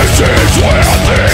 this is where the